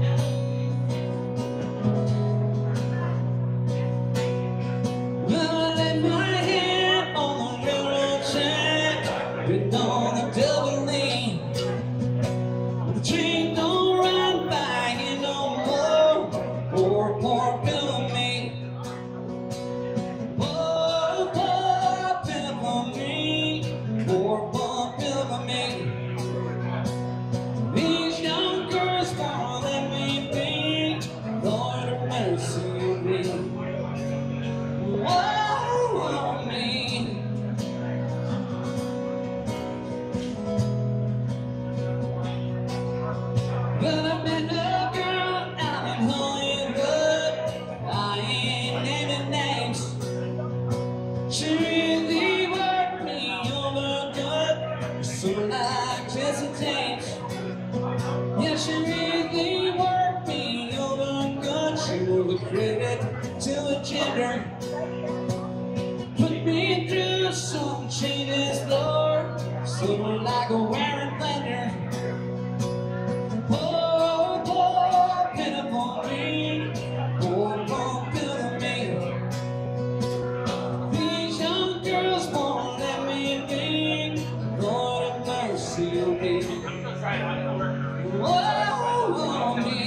Yeah. But I met a girl. I ain't. She really worked me over good. So like Yeah, she really worked me over good. She a credit to a gender. Put me through some changes, Lord. So like a see you again. Whoa, whoa, whoa,